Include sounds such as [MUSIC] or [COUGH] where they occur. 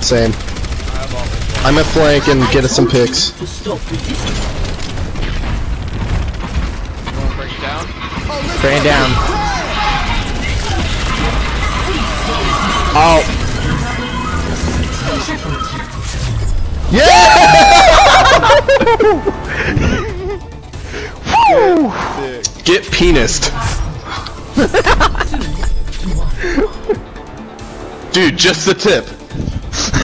Same. I'm at flank and get us some picks. Down? Bring Yeah. [LAUGHS] Get penised. [LAUGHS] Dude, just the tip.